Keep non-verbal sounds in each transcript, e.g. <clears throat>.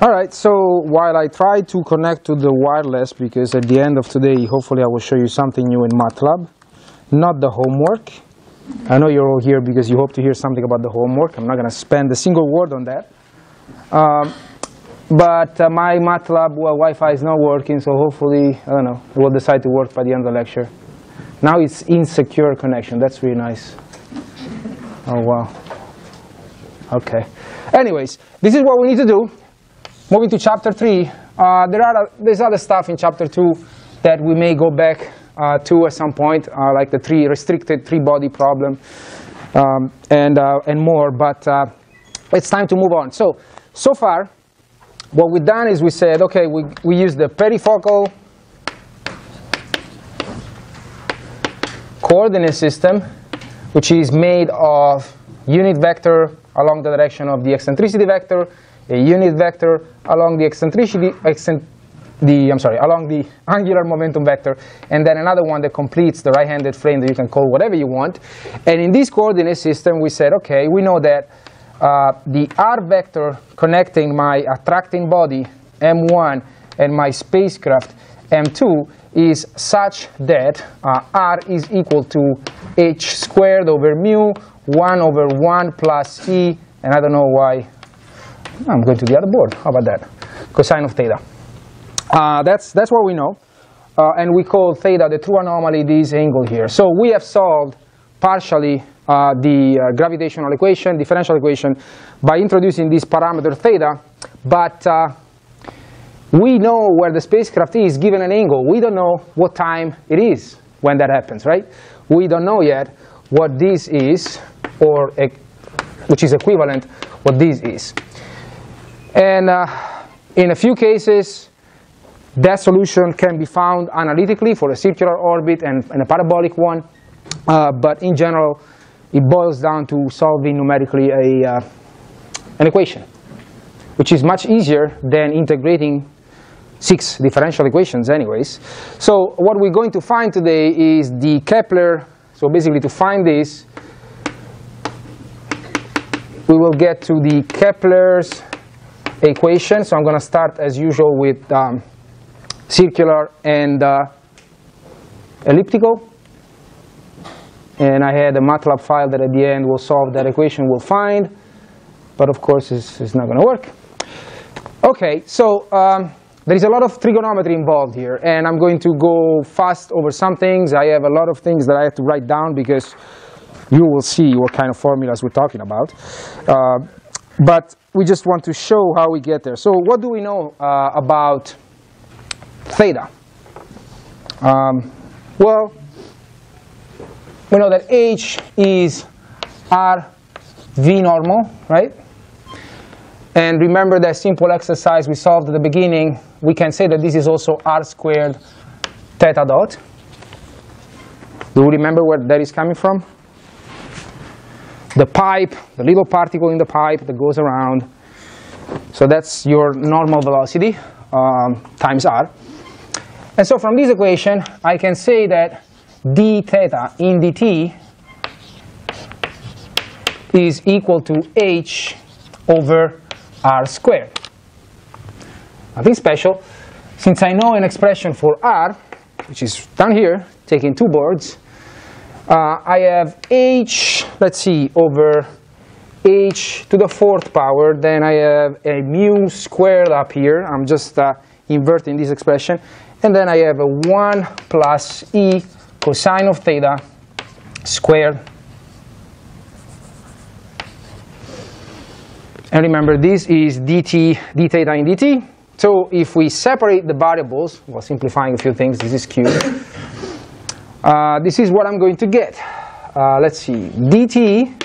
All right, so while I try to connect to the wireless, because at the end of today, hopefully I will show you something new in MATLAB, not the homework. I know you're all here because you hope to hear something about the homework. I'm not going to spend a single word on that. Um, but uh, my MATLAB well, Wi-Fi is not working, so hopefully, I don't know, it will decide to work by the end of the lecture. Now it's insecure connection. That's really nice. Oh, wow. Okay. Anyways, this is what we need to do. Moving to chapter 3, uh, there are, there's other stuff in chapter 2 that we may go back uh, to at some point, uh, like the three restricted three-body problem um, and, uh, and more, but uh, it's time to move on. So, so far, what we've done is we said, okay, we, we use the perifocal coordinate system, which is made of unit vector along the direction of the eccentricity vector, a unit vector along the eccentricity, eccentricity the, I'm sorry, along the <laughs> angular momentum vector, and then another one that completes the right-handed frame that you can call whatever you want. And in this coordinate system, we said, okay, we know that uh, the r vector connecting my attracting body, m1, and my spacecraft, m2, is such that uh, r is equal to h squared over mu, 1 over 1 plus e, and I don't know why. I'm going to the other board. How about that? Cosine of theta. Uh, that's, that's what we know. Uh, and we call theta the true anomaly, this angle here. So we have solved partially uh, the uh, gravitational equation, differential equation, by introducing this parameter theta. But uh, we know where the spacecraft is given an angle. We don't know what time it is when that happens, right? We don't know yet what this is, or which is equivalent what this is. And uh, in a few cases, that solution can be found analytically for a circular orbit and, and a parabolic one. Uh, but in general, it boils down to solving numerically a, uh, an equation, which is much easier than integrating six differential equations anyways. So what we're going to find today is the Kepler, so basically to find this, we will get to the Kepler's equation. So I'm going to start as usual with um, circular and uh, elliptical. And I had a MATLAB file that at the end will solve that equation we'll find. But of course, it's, it's not going to work. OK, so um, there is a lot of trigonometry involved here. And I'm going to go fast over some things. I have a lot of things that I have to write down because you will see what kind of formulas we're talking about. Uh, but we just want to show how we get there. So what do we know uh, about theta? Um, well, we know that h is r v normal, right? And remember that simple exercise we solved at the beginning. We can say that this is also r squared theta dot. Do you remember where that is coming from? The pipe, the little particle in the pipe that goes around. So that's your normal velocity um, times r. And so from this equation, I can say that d theta in dt is equal to h over r squared. Nothing special. Since I know an expression for r, which is down here, taking two boards, uh, I have h, let's see, over h to the fourth power. Then I have a mu squared up here. I'm just uh, inverting this expression. And then I have a 1 plus e cosine of theta squared. And remember, this is dt, d theta in dt. So if we separate the variables, well, simplifying a few things, this is q. Uh, this is what I'm going to get. Uh, let's see, dt,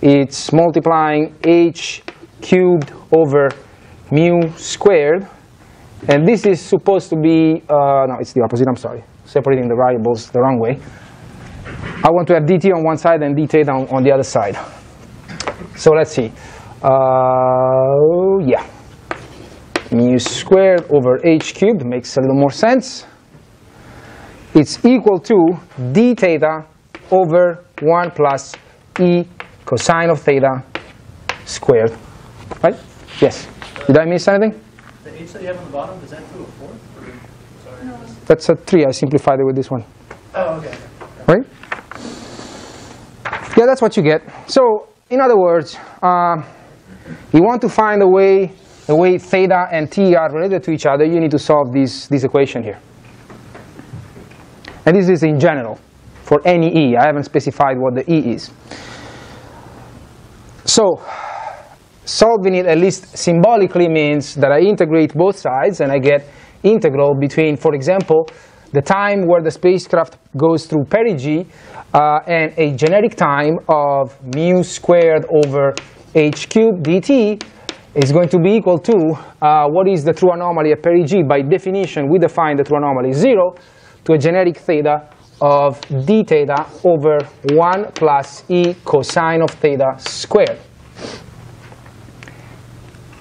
it's multiplying h cubed over mu squared and this is supposed to be, uh, no, it's the opposite, I'm sorry. Separating the variables the wrong way. I want to have dt on one side and dt on, on the other side. So let's see. Uh, yeah. Mu squared over h cubed makes a little more sense. It's equal to d theta over 1 plus e cosine of theta squared. Right? Yes? Did I miss anything? The h that you have on the bottom, is that to a fourth? or- Sorry. That's a 3. I simplified it with this one. Oh, okay. right? Yeah, that's what you get. So, in other words, uh, you want to find a way, the way theta and t are related to each other, you need to solve this, this equation here. And this is in general for any e. I haven't specified what the e is. So, solving it at least symbolically means that I integrate both sides and I get integral between, for example, the time where the spacecraft goes through perigee uh, and a generic time of mu squared over h cubed dt is going to be equal to uh, what is the true anomaly at perigee. By definition, we define the true anomaly 0 to a generic theta of d theta over 1 plus e cosine of theta squared.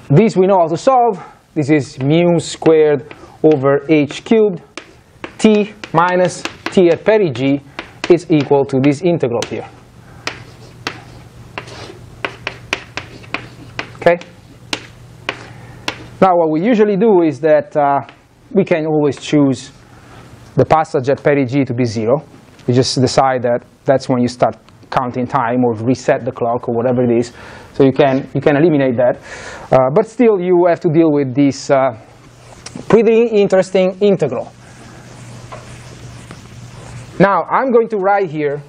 This we know how to solve. This is mu squared over h cubed. t minus t at perigee is equal to this integral here. Okay? Now what we usually do is that uh, we can always choose the passage at perigee to be zero. You just decide that that's when you start counting time or reset the clock or whatever it is. So you can, you can eliminate that. Uh, but still you have to deal with this uh, pretty interesting integral. Now I'm going to write here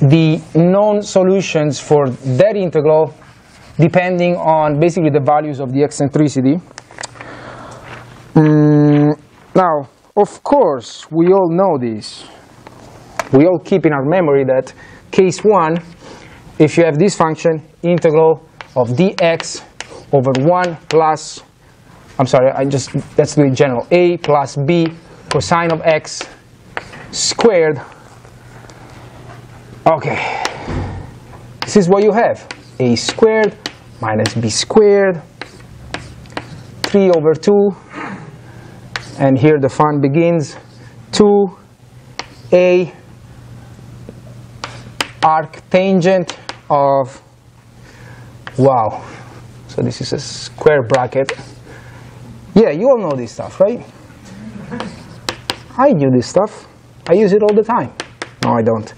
the known solutions for that integral depending on basically the values of the eccentricity. Mm, now, of course, we all know this. We all keep in our memory that case 1, if you have this function, integral of dx over 1 plus, I'm sorry, I just, let's do it general, a plus b cosine of x squared. Okay, this is what you have, a squared minus b squared, 3 over 2, and here the fun begins, 2a arc tangent of, wow, so this is a square bracket. Yeah, you all know this stuff, right? I knew this stuff. I use it all the time. No, I don't.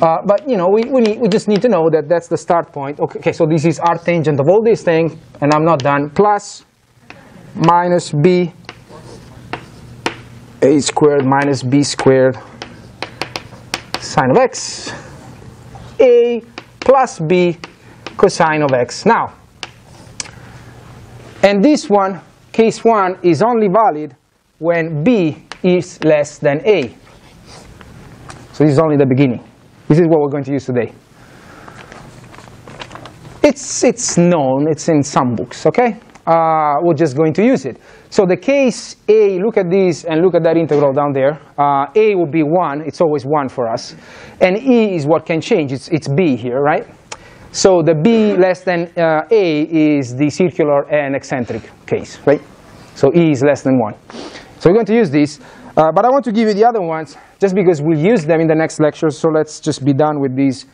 Uh, but you know, we, we, need, we just need to know that that's the start point. Okay, okay, so this is arc tangent of all these things, and I'm not done. Plus, minus b, a squared minus b squared sine of x, a plus b cosine of x. Now, and this one, case one, is only valid when b is less than a. So this is only the beginning. This is what we're going to use today. It's, it's known, it's in some books, okay? Uh, we're just going to use it. So the case A, look at this and look at that integral down there. Uh, A will be 1, it's always 1 for us. And E is what can change, it's, it's B here, right? So the B less than uh, A is the circular and eccentric case, right? So E is less than 1. So we're going to use this. Uh, but I want to give you the other ones just because we'll use them in the next lecture. So let's just be done with these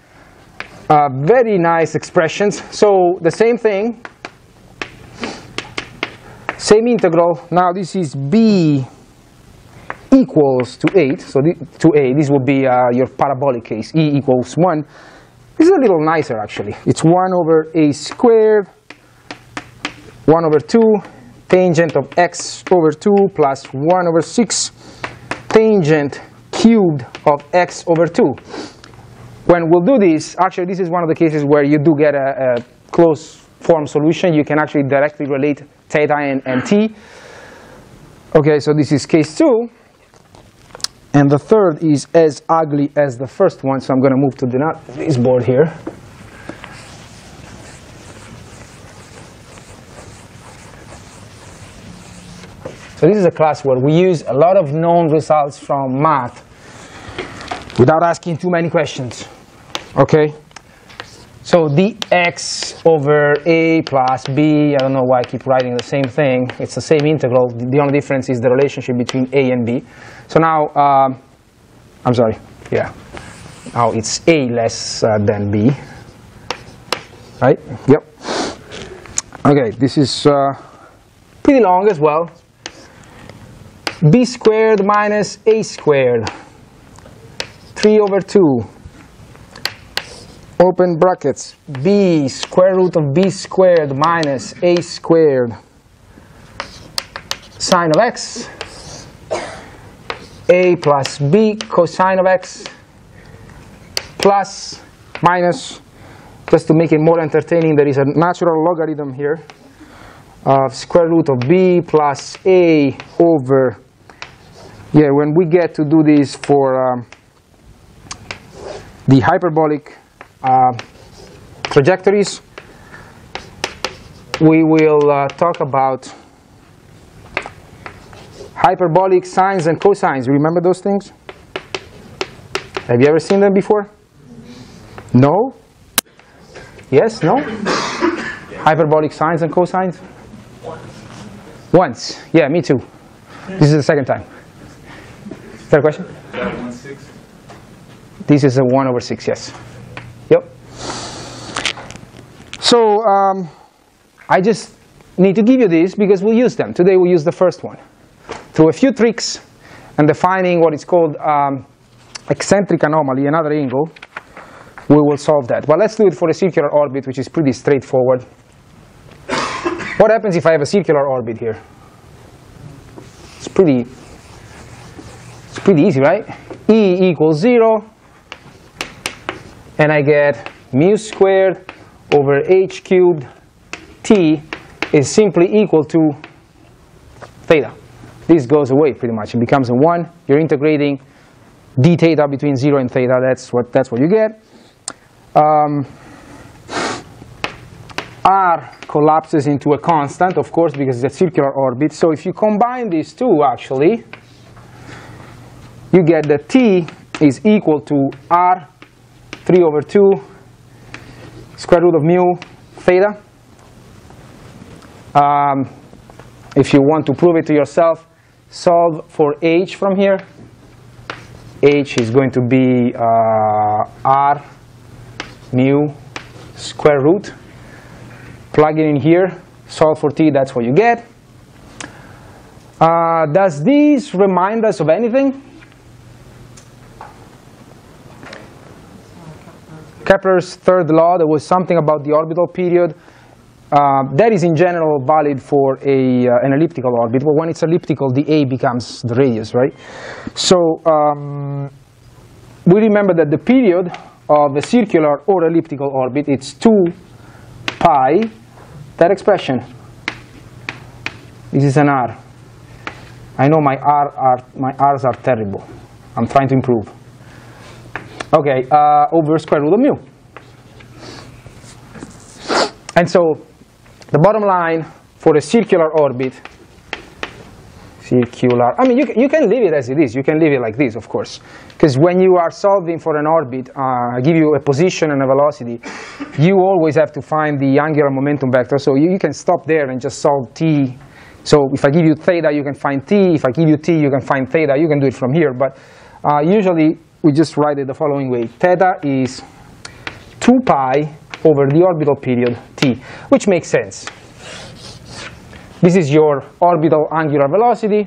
uh, very nice expressions. So the same thing, same integral. Now this is b equals to 8. So to a, this will be uh, your parabolic case, e equals 1. This is a little nicer actually. It's 1 over a squared, 1 over 2, tangent of x over 2 plus 1 over 6 tangent cubed of x over 2. When we'll do this, actually this is one of the cases where you do get a, a closed form solution. You can actually directly relate theta and, and t. Okay, so this is case 2. And the third is as ugly as the first one, so I'm going to move to the this board here. So this is a class where we use a lot of known results from math without asking too many questions. Okay? So dx over a plus b, I don't know why I keep writing the same thing. It's the same integral. The only difference is the relationship between a and b. So now, um, I'm sorry, yeah. Now it's a less uh, than b, right? Yep. Okay, this is uh, pretty long as well. b squared minus a squared. 3 over 2. Open brackets. b square root of b squared minus a squared sine of x. a plus b cosine of x plus minus just to make it more entertaining, there is a natural logarithm here of square root of b plus a over, yeah, when we get to do this for um, the hyperbolic uh, trajectories, we will uh, talk about hyperbolic sines and cosines. Remember those things? Have you ever seen them before? No? Yes? No? Hyperbolic sines and cosines? Once. Once. Yeah, me too. This is the second time. Third question? This is a 1 over 6, yes. Yep. So, um, I just need to give you these because we'll use them. Today we'll use the first one. Through a few tricks and defining what is called um, eccentric anomaly, another angle, we will solve that. But let's do it for a circular orbit, which is pretty straightforward. what happens if I have a circular orbit here? It's pretty, it's pretty easy, right? E equals 0, and I get mu squared over h cubed t is simply equal to theta. This goes away pretty much. It becomes a 1. You're integrating d theta between 0 and theta. That's what, that's what you get. Um, r collapses into a constant, of course, because it's a circular orbit. So if you combine these two, actually, you get that t is equal to r 3 over 2 square root of mu theta. Um, if you want to prove it to yourself, solve for h from here. h is going to be uh, r mu square root. Plug it in here, solve for t, that's what you get. Uh, does this remind us of anything? Kepler's third law, there was something about the orbital period. Uh, that is in general valid for a, uh, an elliptical orbit, but when it's elliptical, the a becomes the radius, right? So um, we remember that the period of a circular or elliptical orbit, it's 2 pi, that expression. This is an r. I know my r are my r's are terrible. I'm trying to improve. Okay, uh, over square root of mu. And so the bottom line for a circular orbit, circular, I mean, you, you can leave it as it is. You can leave it like this, of course. Because when you are solving for an orbit, uh, I give you a position and a velocity, you always have to find the angular momentum vector. So you, you can stop there and just solve t. So if I give you theta, you can find t. If I give you t, you can find theta. You can do it from here. But uh, usually, we just write it the following way. Theta is 2 pi over the orbital period t, which makes sense. This is your orbital angular velocity.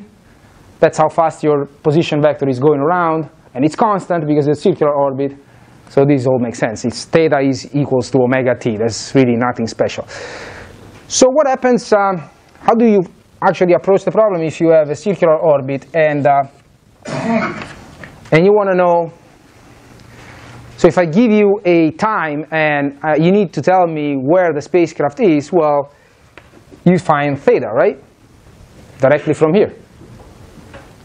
That's how fast your position vector is going around. And it's constant because it's a circular orbit. So this all makes sense. It's theta is equals to omega t. That's really nothing special. So what happens, um, how do you actually approach the problem if you have a circular orbit and, uh, and you want to know so if I give you a time and uh, you need to tell me where the spacecraft is, well, you find theta, right? Directly from here.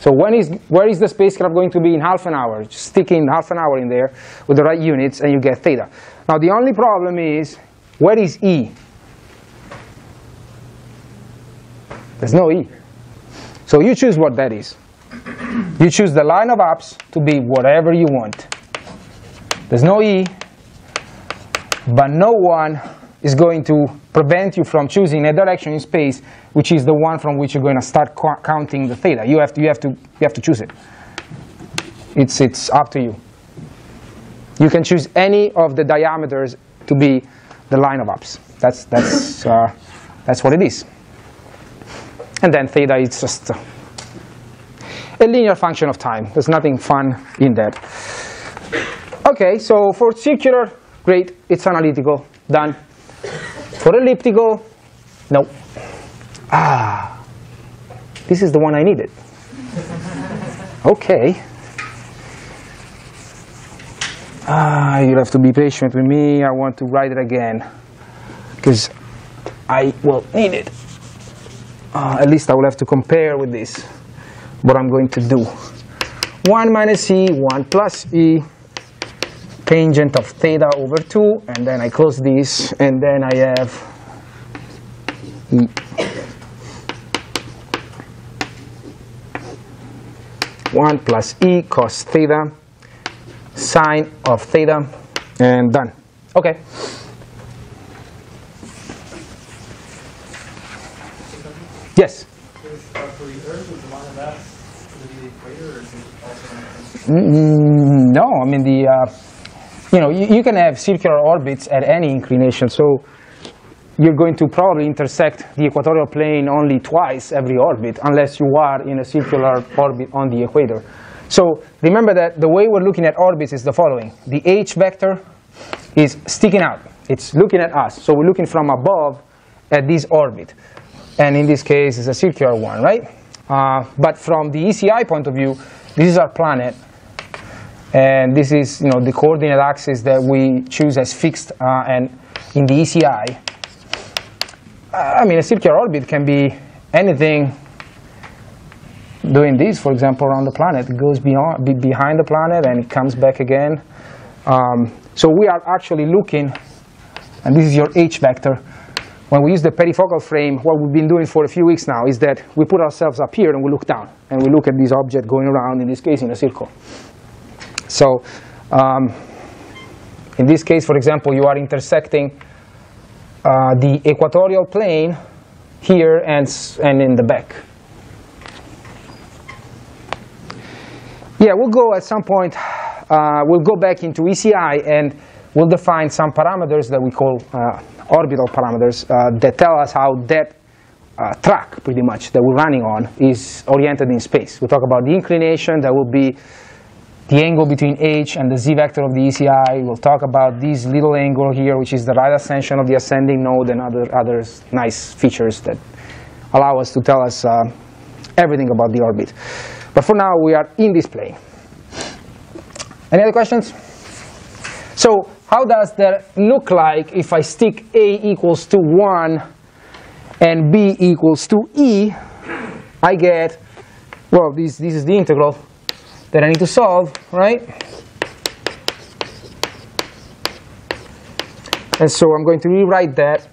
So when is, where is the spacecraft going to be in half an hour? Just stick in half an hour in there with the right units and you get theta. Now the only problem is, where is E? There's no E. So you choose what that is. You choose the line of apse to be whatever you want. There's no E, but no one is going to prevent you from choosing a direction in space which is the one from which you're going to start counting the theta. You have to, you have to, you have to choose it. It's, it's up to you. You can choose any of the diameters to be the line of apse. That's, that's, uh, That's what it is. And then theta is just a linear function of time. There's nothing fun in that. Okay, so for circular, great, it's analytical, done. For elliptical, no. Ah, this is the one I needed. Okay. Ah, you'll have to be patient with me. I want to write it again because I will need it. Uh, at least I will have to compare with this what I'm going to do. 1 minus e, 1 plus e, tangent of theta over 2, and then I close this, and then I have e. One plus e cos theta sine of theta, and done. Okay. Yes. Mm, No, I mean the, uh, you know, you, you can have circular orbits at any inclination. So you're going to probably intersect the equatorial plane only twice every orbit, unless you are in a circular orbit on the equator. So remember that the way we're looking at orbits is the following: the h vector is sticking out; it's looking at us. So we're looking from above at this orbit, and in this case, it's a circular one, right? Uh, but from the ECI point of view, this is our planet, and this is you know the coordinate axis that we choose as fixed uh, and in the ECI uh, I mean a circular orbit can be anything doing this for example around the planet. It goes beyond be behind the planet and it comes back again. Um, so we are actually looking and this is your H vector when we use the perifocal frame what we've been doing for a few weeks now is that we put ourselves up here and we look down and we look at this object going around in this case in a circle so um, in this case, for example, you are intersecting uh, the equatorial plane here and, and in the back. Yeah, we'll go at some point, uh, we'll go back into ECI and we'll define some parameters that we call uh, orbital parameters uh, that tell us how that uh, track, pretty much, that we're running on is oriented in space. We'll talk about the inclination, that will be the angle between h and the z vector of the ECI. We'll talk about this little angle here, which is the right ascension of the ascending node and other, other nice features that allow us to tell us uh, everything about the orbit. But for now, we are in this plane. Any other questions? So how does that look like if I stick a equals to 1 and b equals to e? I get, well, this, this is the integral that I need to solve, right? And so I'm going to rewrite that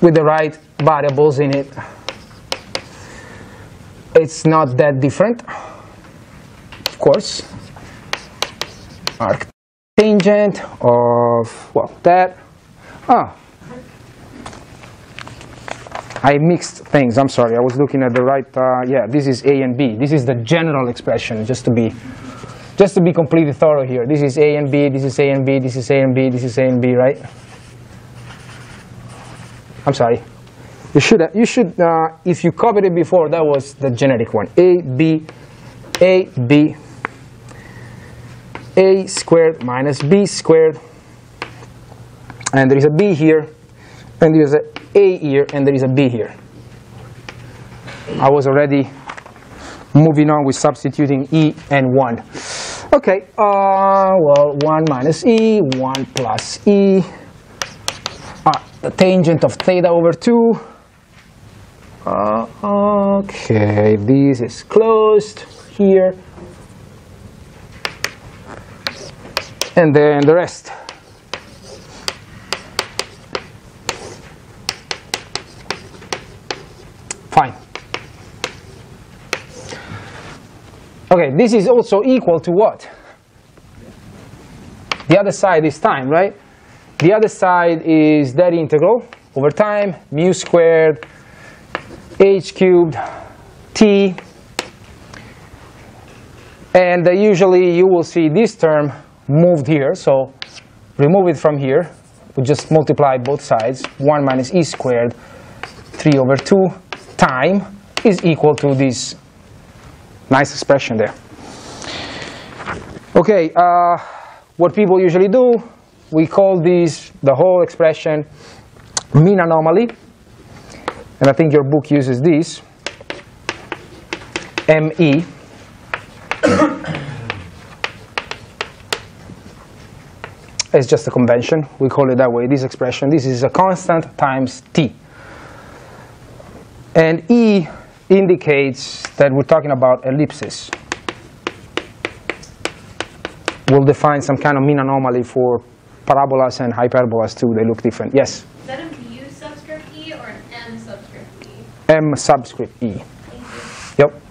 with the right variables in it. It's not that different, of course. Arc tangent of, well, that. Ah. I mixed things. I'm sorry. I was looking at the right. Uh, yeah, this is A and B. This is the general expression, just to be, just to be completely thorough here. This is A and B. This is A and B. This is A and B. This is A and B. Right? I'm sorry. You should. You should. Uh, if you copied it before, that was the generic one. A B, A B. A squared minus B squared, and there is a B here, and there is a A here, and there is a B here. I was already moving on with substituting E and 1. Okay, uh, well, 1 minus E, 1 plus E, ah, the tangent of theta over 2. Uh, okay, this is closed here. And then the rest. Fine. Okay, this is also equal to what? The other side is time, right? The other side is that integral over time, mu squared, h cubed, t. And uh, usually you will see this term moved here, so remove it from here. We just multiply both sides, 1 minus e squared 3 over 2 time is equal to this nice expression there. Okay, uh, what people usually do, we call this, the whole expression, mean anomaly. And I think your book uses this, ME. It's just a convention. We call it that way, this expression. This is a constant times t. And E indicates that we're talking about ellipses. We'll define some kind of mean anomaly for parabolas and hyperbolas too. They look different. Yes? Is that a mu subscript e or an m subscript e? M subscript E. Thank you. Yep.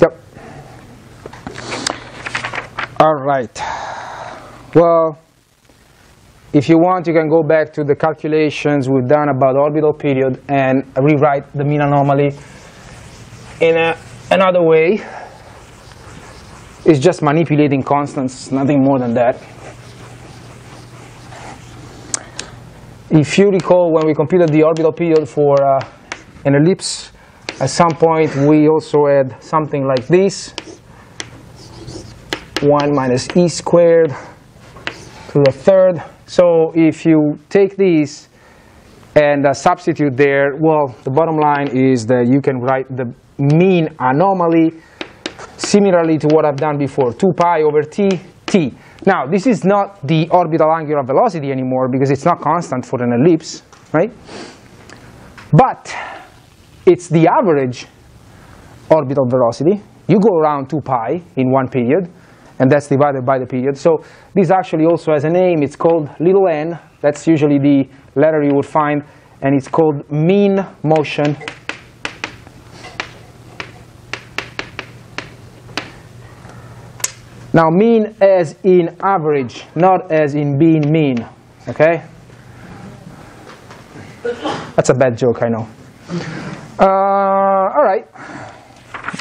Yep. All right. Well, if you want, you can go back to the calculations we've done about orbital period and rewrite the mean anomaly in a, another way. It's just manipulating constants, nothing more than that. If you recall, when we computed the orbital period for uh, an ellipse, at some point we also had something like this. 1 minus e squared to the third. So if you take these and uh, substitute there, well, the bottom line is that you can write the mean anomaly similarly to what I've done before, 2 pi over t, t. Now, this is not the orbital angular velocity anymore because it's not constant for an ellipse, right? But it's the average orbital velocity. You go around 2 pi in one period, and that's divided by the period. So this actually also has a name. It's called little n. That's usually the letter you would find, and it's called mean motion. Now, mean as in average, not as in being mean. Okay? That's a bad joke, I know. Uh, all right.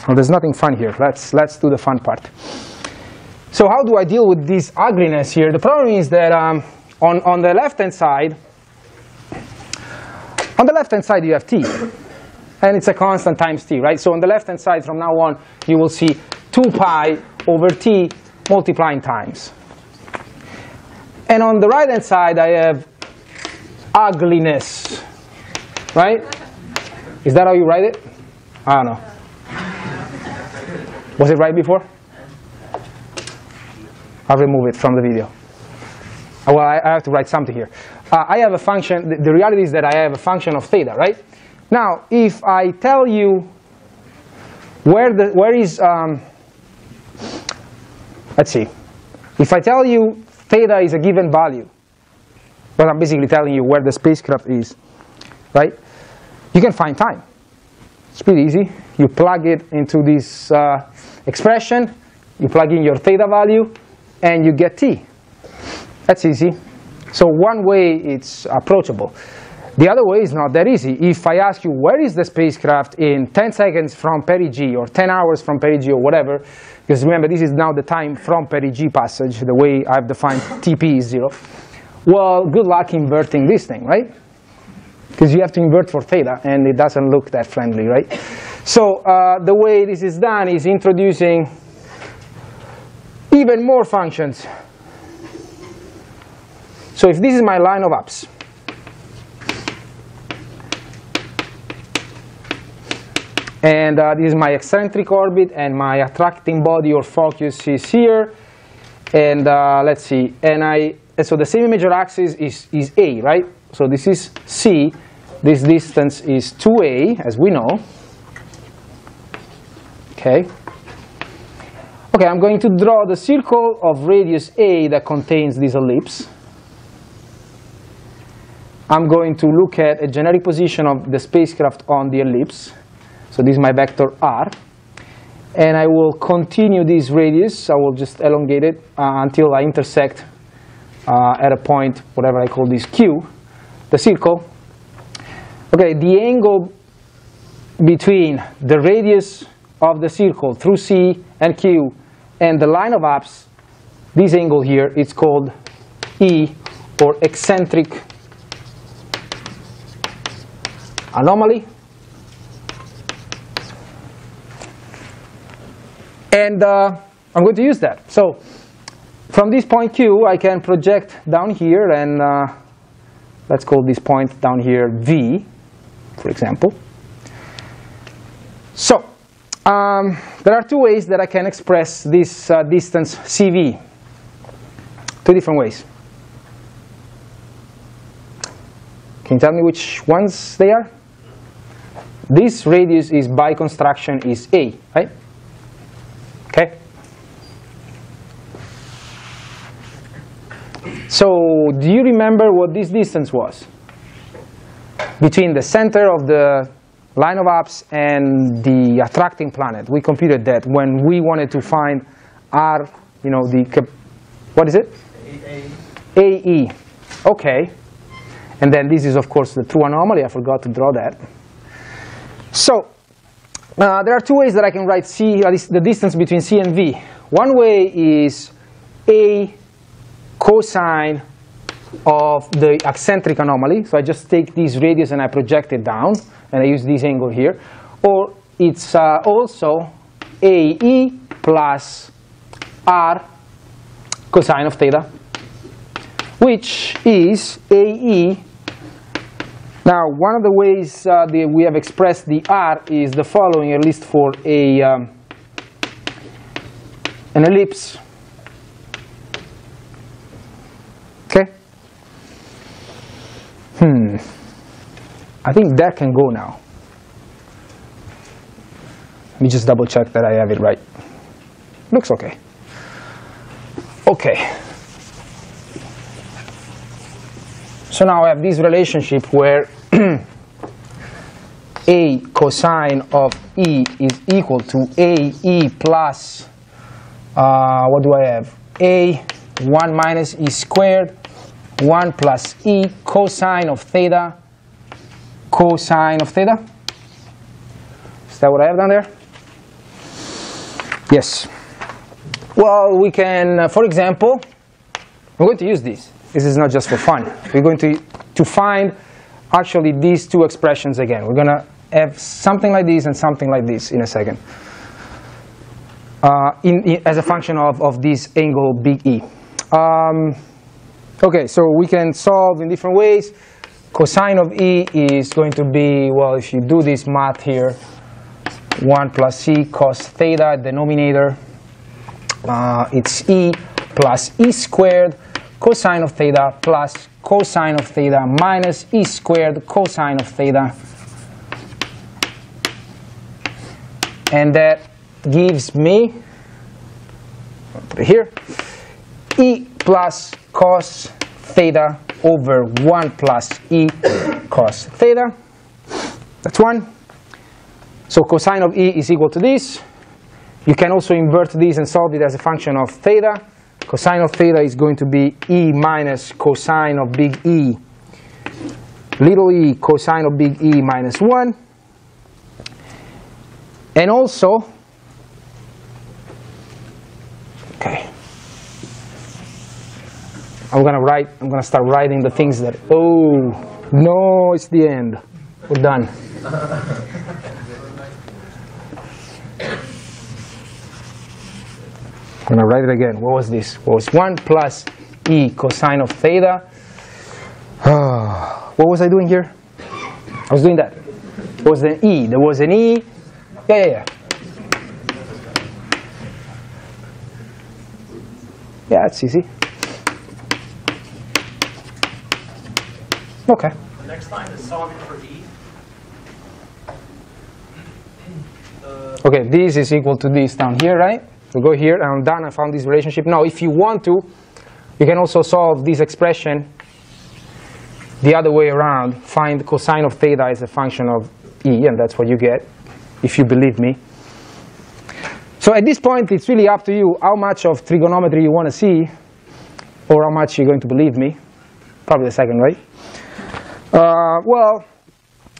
Well, there's nothing fun here. Let's let's do the fun part. So how do I deal with this ugliness here? The problem is that um, on on the left hand side, on the left hand side you have t, and it's a constant times t, right? So on the left hand side from now on you will see 2 pi over t multiplying times. And on the right hand side I have ugliness, right? Is that how you write it? I don't know. Was it right before? I'll remove it from the video. Uh, Well, I, I have to write something here. Uh, I have a function, the, the reality is that I have a function of theta, right? Now, if I tell you where, the, where is, um, let's see, if I tell you theta is a given value, well, I'm basically telling you where the spacecraft is, right? You can find time. It's pretty easy. You plug it into this uh, expression, you plug in your theta value, and you get t. That's easy. So one way it's approachable. The other way is not that easy. If I ask you where is the spacecraft in 10 seconds from perigee or 10 hours from perigee or whatever, because remember this is now the time from perigee passage, the way I've defined TP is zero. Well, good luck inverting this thing, right? Because you have to invert for theta, and it doesn't look that friendly, right? So uh, the way this is done is introducing even more functions. So if this is my line of apse, and uh, this is my eccentric orbit, and my attracting body or focus is here, and uh, let's see, and I, and so the semi-major axis is, is A, right? So this is C, this distance is 2A, as we know. Okay. Okay, I'm going to draw the circle of radius A that contains this ellipse. I'm going to look at a generic position of the spacecraft on the ellipse. So this is my vector r. And I will continue this radius. I will just elongate it uh, until I intersect uh, at a point, whatever I call this q, the circle. Okay, the angle between the radius of the circle through C and Q and the line of apse, this angle here is called E or eccentric anomaly. And uh, I'm going to use that. So from this point Q, I can project down here, and uh, let's call this point down here V, for example. So um, there are two ways that I can express this uh, distance CV. Two different ways. Can you tell me which ones they are? This radius is by construction is A, right? Okay. So do you remember what this distance was? Between the center of the line of apse and the attracting planet. We computed that when we wanted to find R, you know, the, what is it? A, AE. Okay. And then this is, of course, the true anomaly. I forgot to draw that. So uh, there are two ways that I can write C, uh, this- the distance between C and V. One way is A cosine of the eccentric anomaly. So I just take this radius and I project it down, and I use this angle here. Or it's uh, also AE plus R cosine of theta, which is AE. Now, one of the ways uh, that we have expressed the R is the following, at least for a um, an ellipse. Okay. Hmm. I think that can go now. Let me just double check that I have it right. Looks okay. Okay. So now I have this relationship where <clears throat> a cosine of E is equal to AE plus, uh, what do I have? A 1 minus E squared, 1 plus E cosine of theta, cosine of theta. Is that what I have down there? Yes. Well, we can, uh, for example, we're going to use this. This is not just for fun. We're going to, to find actually these two expressions again. We're going to have something like this and something like this in a second. Uh, in, in- as a function of, of this angle big E. Um, okay, so we can solve in different ways. Cosine of E is going to be, well, if you do this math here, 1 plus C cos theta denominator uh, it's e plus e squared cosine of theta plus cosine of theta minus e squared cosine of theta. And that gives me, here, e plus cos theta over 1 plus e cos theta. That's 1. So cosine of e is equal to this. You can also invert this and solve it as a function of theta. Cosine of theta is going to be e minus cosine of big E, little e cosine of big E minus 1. And also, okay, I'm gonna write, I'm gonna start writing the things that, oh, no, it's the end. We're done. I'm gonna write it again. What was this? What was 1 plus e cosine of theta? <sighs> what was I doing here? I was doing that. There was an e. There was an e. Yeah, yeah, yeah. Yeah, it's easy. Okay. The next line is solving for E. The Okay, this is equal to this down here, right? We go here, and I'm done. I found this relationship. Now, if you want to, you can also solve this expression the other way around. Find cosine of theta as a function of e, and that's what you get, if you believe me. So at this point, it's really up to you how much of trigonometry you want to see, or how much you're going to believe me. Probably the second, right? Uh, well,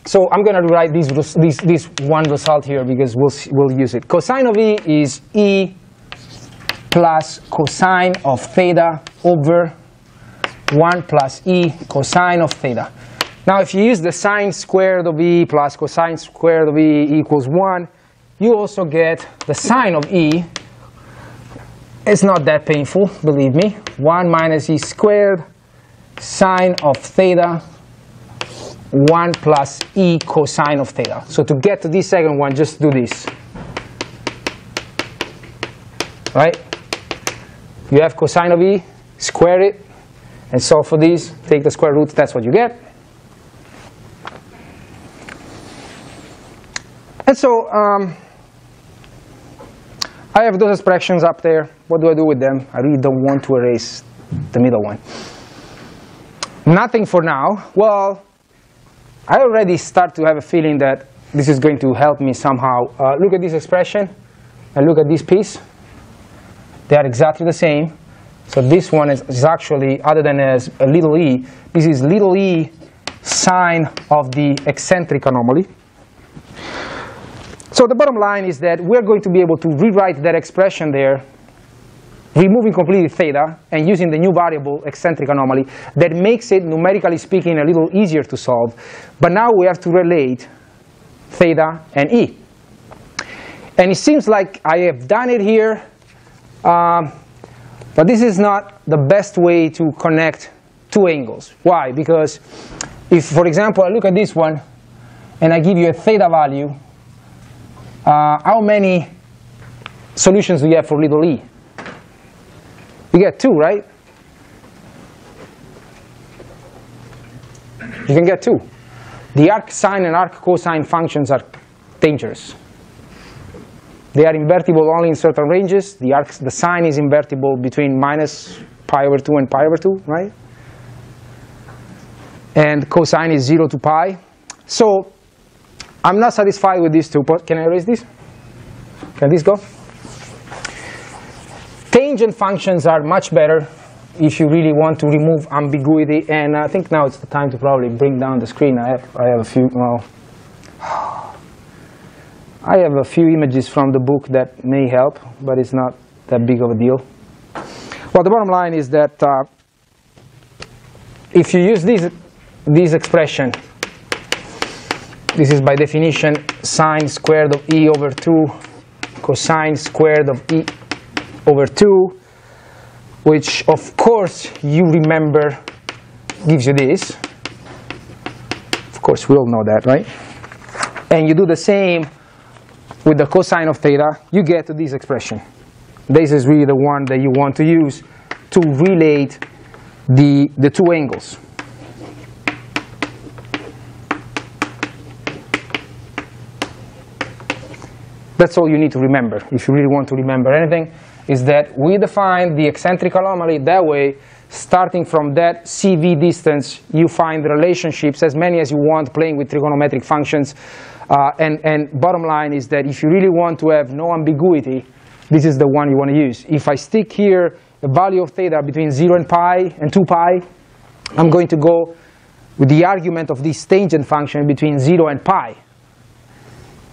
so I'm going to write this, this, this one result here because we'll, we'll use it. Cosine of E is E plus cosine of theta over 1 plus e cosine of theta. Now if you use the sine squared of e plus cosine squared of e equals 1, you also get the sine of e. It's not that painful, believe me. 1 minus e squared sine of theta 1 plus e cosine of theta. So to get to this second one, just do this. Right? You have cosine of e, square it, and solve for these. Take the square root, that's what you get. And so um, I have those expressions up there. What do I do with them? I really don't want to erase the middle one. Nothing for now. Well, I already start to have a feeling that this is going to help me somehow. Uh, look at this expression and look at this piece. They are exactly the same. So this one is, is actually, other than as a little e, this is little e sine of the eccentric anomaly. So the bottom line is that we're going to be able to rewrite that expression there, removing completely theta and using the new variable eccentric anomaly that makes it, numerically speaking, a little easier to solve. But now we have to relate theta and e. And it seems like I have done it here, um, but this is not the best way to connect two angles. Why? Because if, for example, I look at this one and I give you a theta value, uh, how many solutions do you have for little e? You get two, right? You can get two. The arc sine and arc cosine functions are dangerous. They are invertible only in certain ranges. The arc, the sine is invertible between minus pi over 2 and pi over 2, right? And cosine is 0 to pi. So I'm not satisfied with these two. Can I erase this? Can this go? Tangent functions are much better if you really want to remove ambiguity. And I think now it's the time to probably bring down the screen. I have, I have a few, well, I have a few images from the book that may help, but it's not that big of a deal. Well, the bottom line is that uh, if you use this, this expression, this is by definition sine squared of e over 2 cosine squared of e over 2, which of course you remember gives you this. Of course, we all know that, right? And you do the same with the cosine of theta, you get to this expression. This is really the one that you want to use to relate the, the two angles. That's all you need to remember, if you really want to remember anything, is that we define the eccentric anomaly that way. Starting from that CV distance, you find relationships, as many as you want, playing with trigonometric functions. Uh, and, and bottom line is that if you really want to have no ambiguity, this is the one you want to use. If I stick here the value of theta between 0 and pi and 2 pi, I'm going to go with the argument of this tangent function between 0 and pi.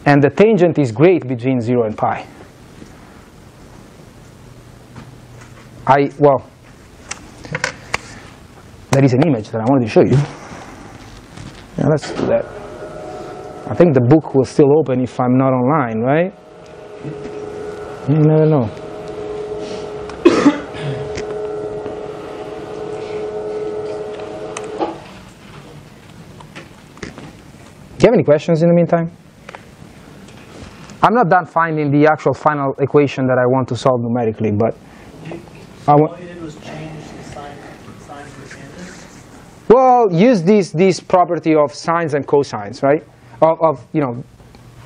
And the tangent is great between 0 and pi. I, well, there is an image that I wanted to show you. Yeah, let's do that. I think the book will still open if I'm not online, right? You never know. Do you have any questions in the meantime? I'm not done finding the actual final equation that I want to solve numerically, but I All you did was change the sine, sine for the tangent? Well, use this this property of sines and cosines, right? Of, of you know,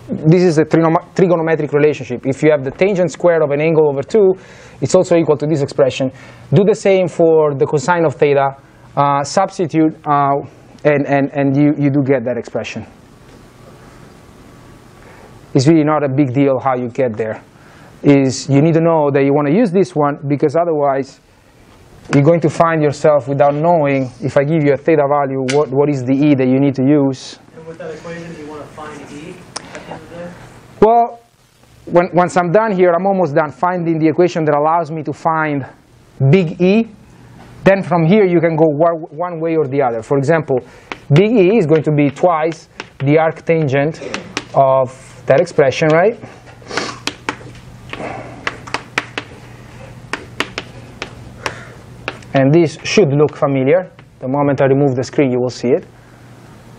this is a trigonometric relationship. If you have the tangent squared of an angle over two, it's also equal to this expression. Do the same for the cosine of theta. Uh, substitute, uh, and and and you you do get that expression. It's really not a big deal how you get there. Is you need to know that you want to use this one because otherwise you're going to find yourself without knowing if I give you a theta value, what, what is the e that you need to use. And with that equation, you want to find E at the end of the day? Well, when, once I'm done here, I'm almost done finding the equation that allows me to find big E. then from here you can go one, one way or the other. For example, big E is going to be twice the arctangent of that expression, right? And this should look familiar. The moment I remove the screen, you will see it.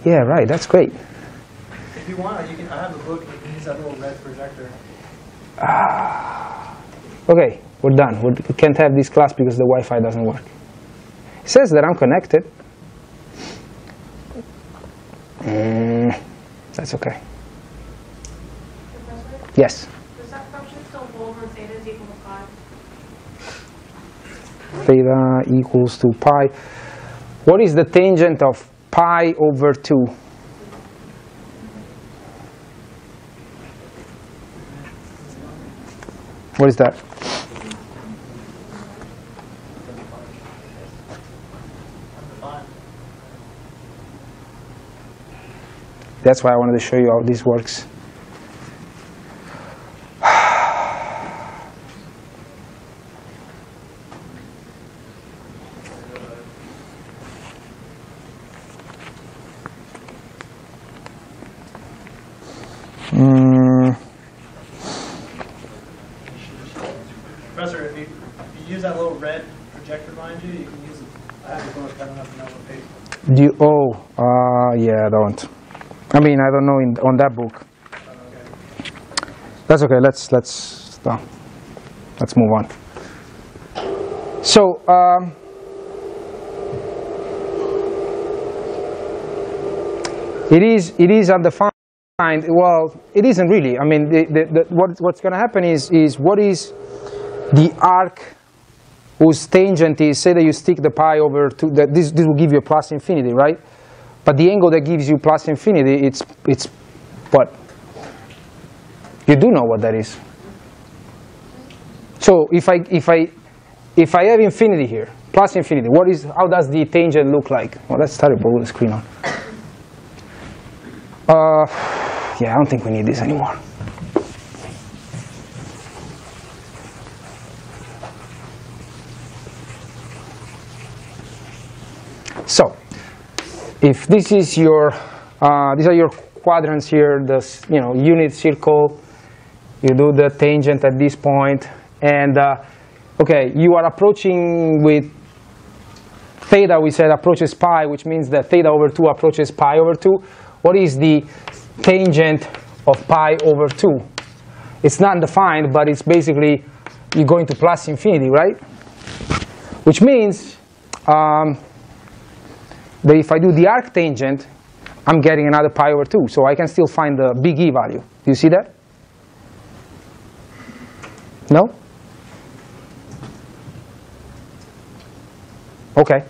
Yeah, right, that's great. If you want, you can, I have a book, can use that little red projector. Ah. Okay, we're done. We're, we can't have this class because the Wi-Fi doesn't work. It says that I'm connected. Mm, that's okay. Yes. does that function still hold when theta is equal to pi? Theta equals to pi. What is the tangent of pi over 2? What is that? That's why I wanted to show you how this works. Mm, Professor, if you, if you use that little red projector behind you, you can use it. I have a book, I don't have to know what page. do you, oh, I mean, I don't know in, on that book. That's okay. Let's let's no. let's move on. So um, it is it is undefined. Well, it isn't really. I mean, the, the, the, what what's going to happen is is what is the arc whose tangent is say that you stick the pi over to that this this will give you a plus infinity, right? But the angle that gives you plus infinity, it's it's what you do know what that is. So if I if I if I have infinity here, plus infinity, what is how does the tangent look like? Well, that's terrible with the screen on. Uh, yeah, I don't think we need this anymore. So, if this is your, uh, these are your quadrants here, the you know unit circle, you do the tangent at this point, and uh, okay, you are approaching with theta. We said approaches pi, which means that theta over two approaches pi over two. What is the tangent of pi over two? It's not defined, but it's basically you're going to plus infinity, right? Which means um, that if I do the arc tangent, I'm getting another pi over 2. So I can still find the big E value. Do you see that? No? Okay.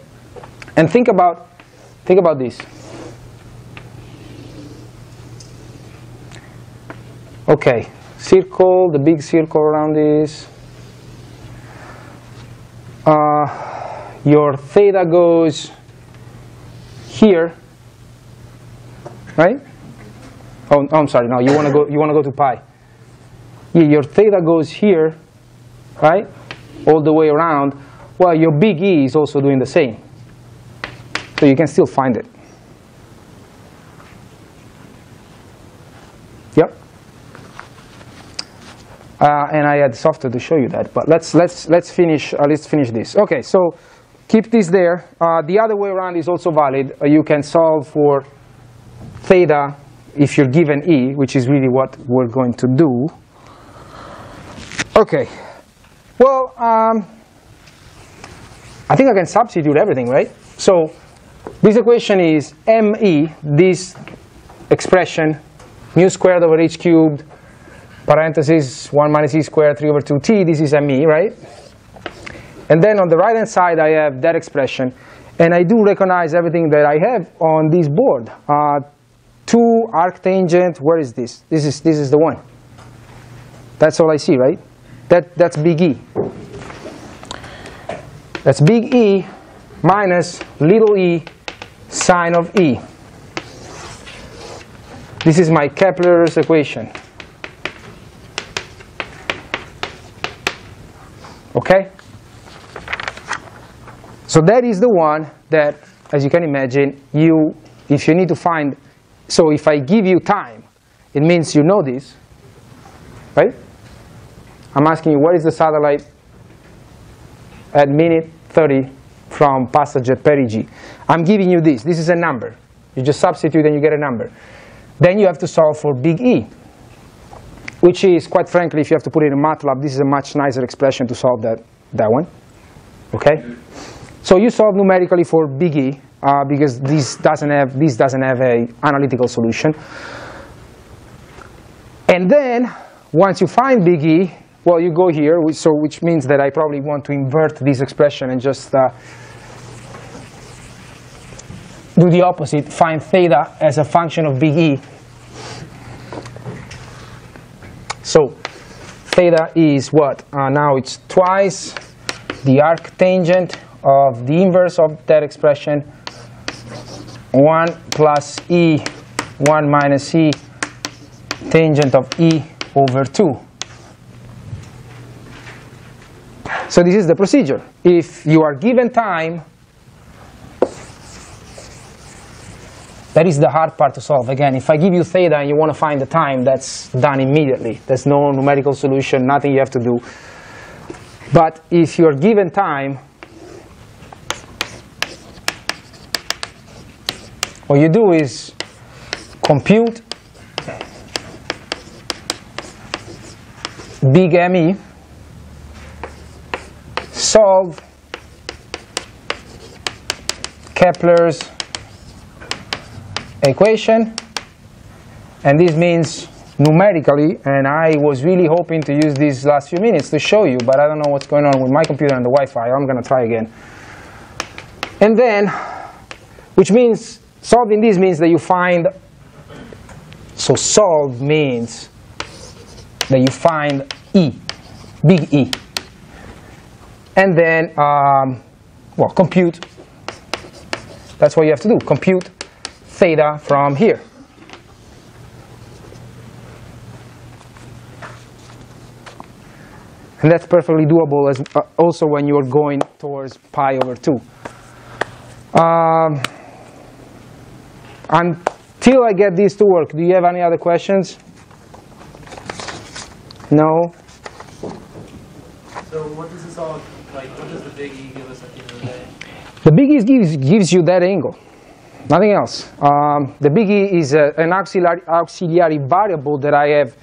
And think about, think about this. Okay, circle, the big circle around this. Uh, your theta goes here, right? Oh, I'm sorry. No, you want to go. You want to go to pi. Yeah, your theta goes here, right? All the way around. Well, your big E is also doing the same. So you can still find it. Yep. Uh, and I had software to show you that, but let's let's let's finish uh, let's finish this. Okay, so keep this there. Uh, the other way around is also valid. Uh, you can solve for theta if you're given e, which is really what we're going to do. Okay. Well, um, I think I can substitute everything, right? So this equation is me, this expression, mu squared over h cubed, parentheses 1 minus e squared 3 over 2t, this is me, right? And then on the right hand side I have that expression. And I do recognize everything that I have on this board. Uh, 2 arctangent, where is this? This is, this is the one. That's all I see, right? That, that's big E. That's big E minus little e sine of E. This is my Kepler's equation. Okay? So that is the one that, as you can imagine, you, if you need to find, so if I give you time, it means you know this, right? I'm asking you, what is the satellite at minute 30 from passage at perigee? I'm giving you this. This is a number. You just substitute and you get a number. Then you have to solve for big E, which is, quite frankly, if you have to put it in MATLAB, this is a much nicer expression to solve that, that one. Okay? So you solve numerically for big E, uh, because this doesn't have, this doesn't have a analytical solution. And then, once you find big E, well, you go here, which- so which means that I probably want to invert this expression and just uh, do the opposite, find theta as a function of big E. So theta is what? Uh, now it's twice the arctangent of the inverse of that expression, 1 plus E, 1 minus E, tangent of E over 2. So this is the procedure. If you are given time, that is the hard part to solve. Again, if I give you theta and you want to find the time, that's done immediately. There's no numerical solution, nothing you have to do. But if you're given time, what you do is compute big ME, solve Kepler's equation, and this means numerically, and I was really hoping to use these last few minutes to show you, but I don't know what's going on with my computer and the Wi-Fi. I'm going to try again. And then, which means, solving this means that you find, so solve means that you find E, big E. And then, um, well, compute. That's what you have to do, compute theta from here. And that's perfectly doable as uh, also when you're going towards pi over 2. Um, until I get these to work, do you have any other questions? No? So what does this all, like, what does the big E give us at the end of the day? The big E gives, gives you that angle, nothing else. Um, the big E is a, an auxiliary, auxiliary variable that I have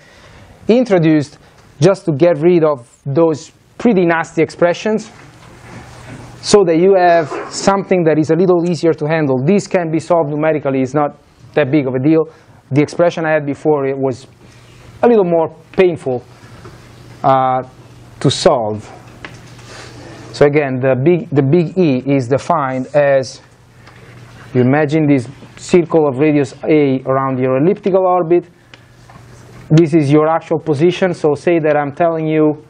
introduced just to get rid of those pretty nasty expressions so that you have something that is a little easier to handle. This can be solved numerically, it's not that big of a deal. The expression I had before, it was a little more painful uh, to solve. So again, the big, the big E is defined as, you imagine this circle of radius a around your elliptical orbit. This is your actual position, so say that I'm telling you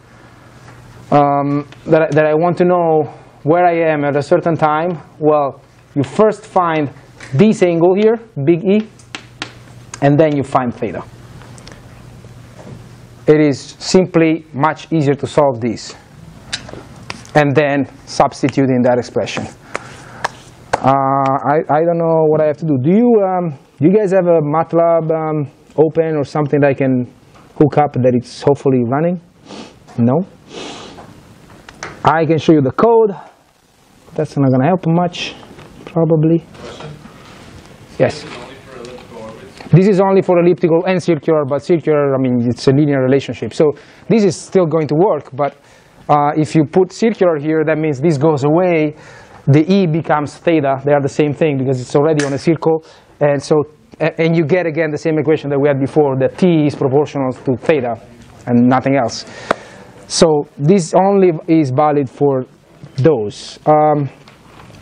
um, that, that I want to know where I am at a certain time. Well, you first find this angle here, big E, and then you find theta. It is simply much easier to solve this and then substitute in that expression. Uh, I, I don't know what I have to do. Do you, um, you guys have a MATLAB um, open or something that I can hook up that it's hopefully running? No? I can show you the code. That's not going to help much, probably. Yes. This is only for elliptical and circular, but circular, I mean, it's a linear relationship. So this is still going to work, but uh, if you put circular here, that means this goes away. The E becomes theta. They are the same thing because it's already on a circle. And so, and you get again the same equation that we had before, that T is proportional to theta and nothing else. So this only is valid for those. Um,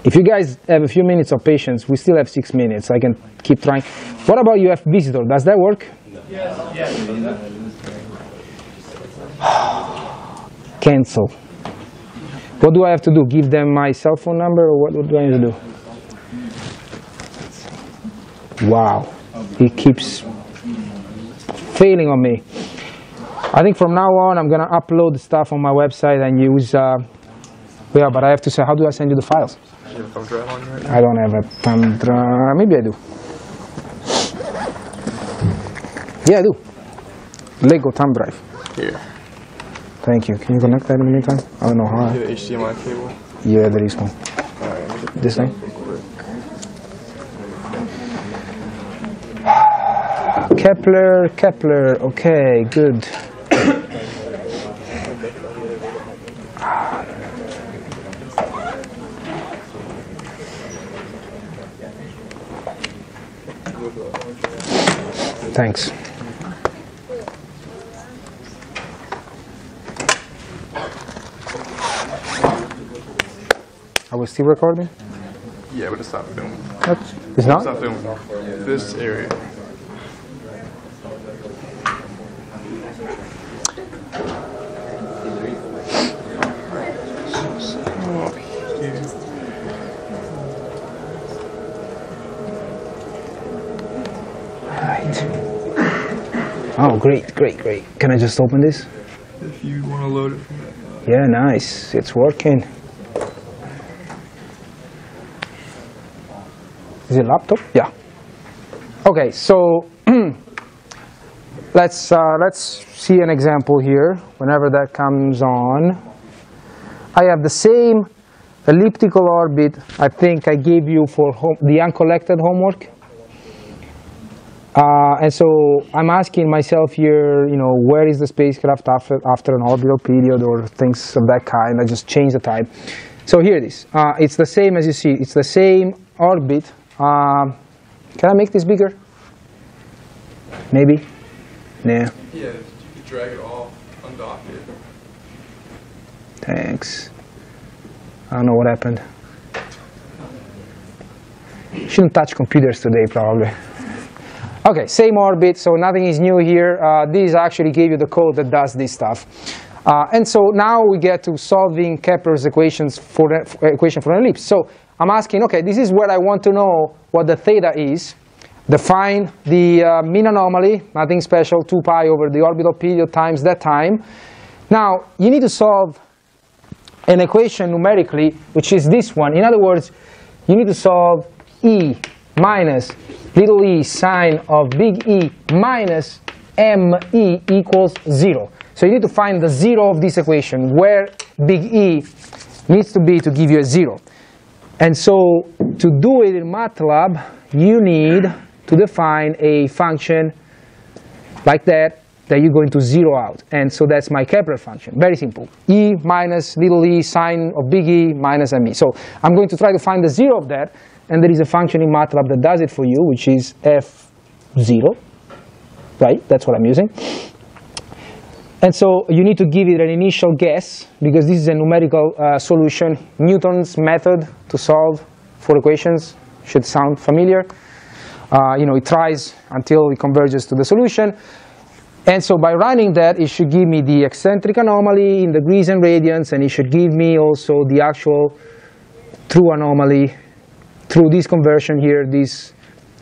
if you guys have a few minutes of patience, we still have six minutes. I can keep trying. What about you UF visitor? Does that work? Yes, <sighs> yes. Cancel. What do I have to do? Give them my cell phone number, or what, what do I need to do? Wow, it keeps failing on me. I think from now on, I'm gonna upload the stuff on my website and use. Uh, yeah, but I have to say, how do I send you the files? You have a thumb drive on you right now? I don't have a thumb drive. Maybe I do. Yeah, I do. Lego thumb drive. Here. Thank you. Can you connect that in the meantime? I don't know how. You have HDMI cable. Yeah, there is one. Alright, let me get This quick. Kepler, Kepler. Okay, good. Thanks. Are we still recording? Yeah, but it's not filming. It's It's not? not filming. This area. Great, great, great. Can I just open this? If you want to load it from that. Yeah, nice. It's working. Is it laptop? Yeah. Okay, so <clears throat> let's uh, let's see an example here. Whenever that comes on, I have the same elliptical orbit. I think I gave you for home, the uncollected homework. Uh, and so I'm asking myself here, you know, where is the spacecraft after, after an orbital period or things of that kind. I just change the type. So here it is. Uh, it's the same as you see. It's the same orbit. Um, can I make this bigger? Maybe? Nah. Yeah, you could drag it off, undock it. Thanks. I don't know what happened. Shouldn't touch computers today, probably. Okay, same orbit, so nothing is new here. Uh, this actually gave you the code that does this stuff. Uh, and so now we get to solving Kepler's equations for, for equation for an ellipse. So I'm asking, okay, this is where I want to know what the theta is. Define the uh, mean anomaly, nothing special, 2 pi over the orbital period times that time. Now, you need to solve an equation numerically, which is this one. In other words, you need to solve E minus little e sine of big E minus ME equals 0. So you need to find the 0 of this equation, where big E needs to be to give you a 0. And so to do it in MATLAB, you need to define a function like that that you're going to zero out. And so that's my Kepler function. Very simple. E minus little e sine of big E minus ME. So I'm going to try to find the zero of that. And there is a function in MATLAB that does it for you, which is fzero. Right? That's what I'm using. And so you need to give it an initial guess, because this is a numerical uh, solution. Newton's method to solve four equations should sound familiar. Uh, you know, it tries until it converges to the solution. And so by running that, it should give me the eccentric anomaly in degrees and radians, and it should give me also the actual true anomaly through this conversion here. This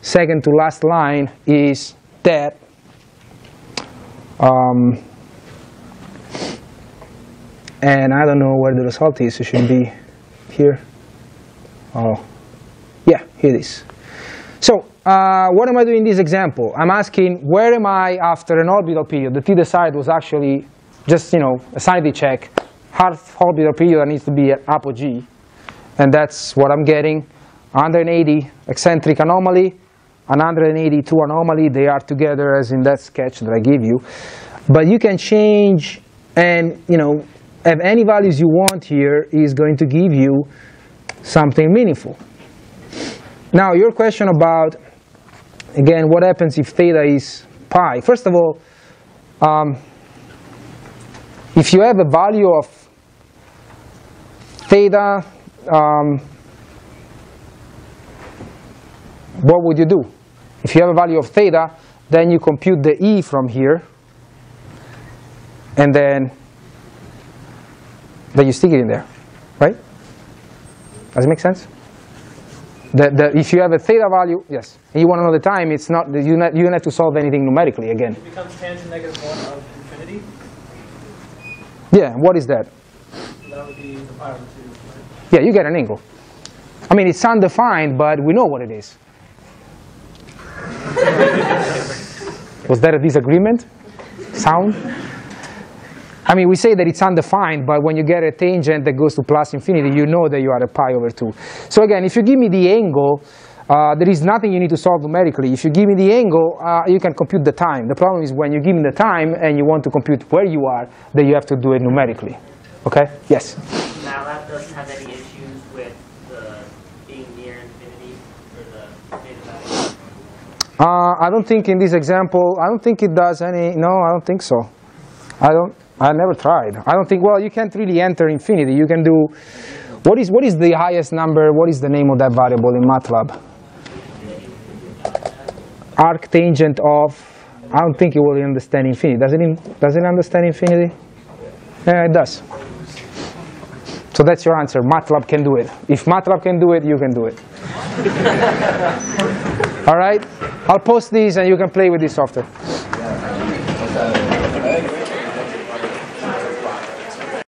second to last line is that. Um, and I don't know where the result is. It should be here. Oh, yeah, here it is. So uh, what am I doing in this example? I'm asking where am I after an orbital period? The t side was actually just you know a sanity check. Half orbital period that needs to be at apogee, and that's what I'm getting. 180 eccentric anomaly, 180 true anomaly. They are together as in that sketch that I gave you. But you can change and you know have any values you want here is going to give you something meaningful. Now, your question about, again, what happens if theta is pi? First of all, um, if you have a value of theta, um, what would you do? If you have a value of theta, then you compute the E from here, and then, then you stick it in there, right? Does it make sense? The, the, if you have a theta value, yes, and you want to know the time, it's not, you, not, you don't have to solve anything numerically again. It becomes tangent negative 1 of infinity. Yeah, what is that? That would be the pi over 2. Right? Yeah, you get an angle. I mean, it's undefined, but we know what it is. <laughs> Was that a disagreement? Sound? I mean, we say that it's undefined, but when you get a tangent that goes to plus infinity, you know that you are a pi over 2. So again, if you give me the angle, uh, there is nothing you need to solve numerically. If you give me the angle, uh, you can compute the time. The problem is when you give me the time and you want to compute where you are, then you have to do it numerically. Okay? Yes? MATLAB doesn't have any issues with the being near infinity for the value. Uh, I don't think in this example, I don't think it does any, no, I don't think so. I don't, I never tried. I don't think, well, you can't really enter infinity. You can do, what is, what is the highest number, what is the name of that variable in MATLAB? Arc tangent of, I don't think it will understand infinity. Does it, does it understand infinity? Yeah, it does. So that's your answer. MATLAB can do it. If MATLAB can do it, you can do it. <laughs> All right? I'll post these and you can play with this software.